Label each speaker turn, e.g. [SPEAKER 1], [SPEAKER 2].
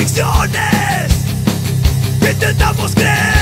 [SPEAKER 1] ficciones. Intentamos creer.